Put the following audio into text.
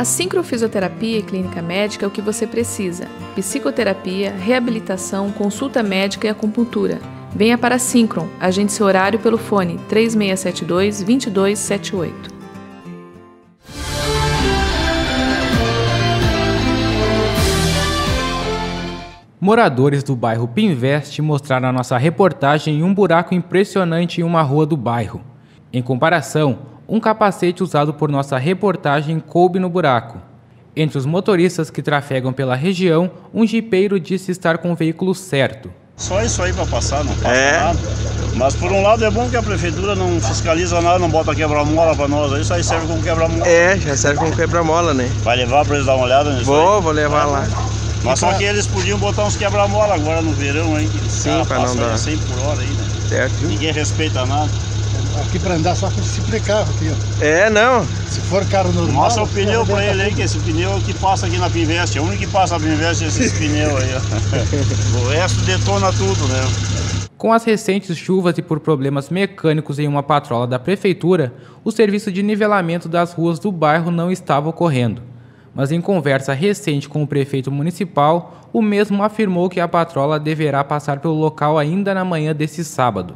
A sincrofisioterapia e clínica médica é o que você precisa. Psicoterapia, reabilitação, consulta médica e acupuntura. Venha para a Syncron. Agende seu horário pelo fone 3672 2278. Moradores do bairro Pinvest mostraram a nossa reportagem um buraco impressionante em uma rua do bairro. Em comparação, um capacete usado por nossa reportagem coube no buraco. Entre os motoristas que trafegam pela região, um jipeiro disse estar com o veículo certo. Só isso aí para passar, não passa é. nada. Mas por um lado é bom que a prefeitura não fiscaliza nada, não bota quebra-mola para nós. Isso aí serve como quebra-mola. É, já serve como quebra-mola, né? Vai levar para eles dar uma olhada nisso Vou, aí? vou levar lá. Mas só que eles podiam botar uns quebra-mola agora no verão, hein? Sim, para não dar. 100 por hora aí, né? Certo. Ninguém respeita nada. Aqui para andar só com esse carro aqui, ó. É, não. Se for carro normal... Mostra o pneu para ele aí, que esse pneu é que passa aqui na Pinveste. É o único que passa na Pinveste é esses pneus aí, ó. O resto detona tudo, né? Com as recentes chuvas e por problemas mecânicos em uma patrola da prefeitura, o serviço de nivelamento das ruas do bairro não estava ocorrendo mas em conversa recente com o prefeito municipal, o mesmo afirmou que a patrola deverá passar pelo local ainda na manhã desse sábado.